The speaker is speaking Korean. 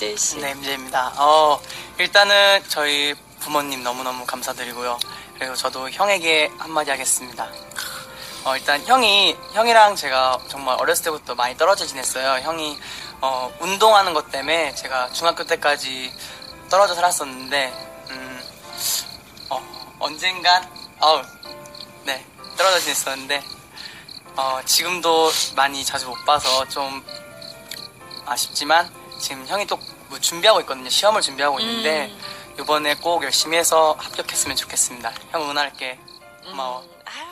MJ 씨. 네, MJ입니다. 어, 일단은 저희 부모님 너무너무 감사드리고요. 그리고 저도 형에게 한마디 하겠습니다. 어, 일단 형이, 형이랑 제가 정말 어렸을 때부터 많이 떨어져 지냈어요. 형이, 어, 운동하는 것 때문에 제가 중학교 때까지 떨어져 살았었는데, 음, 어, 언젠간, 어우, 네, 떨어져 지냈었는데, 어, 지금도 많이 자주 못 봐서 좀 아쉽지만 지금 형이 또 뭐 준비하고 있거든요. 시험을 준비하고 있는데 이번에 꼭 열심히 해서 합격했으면 좋겠습니다. 형 응원할게. 고마워. 아유,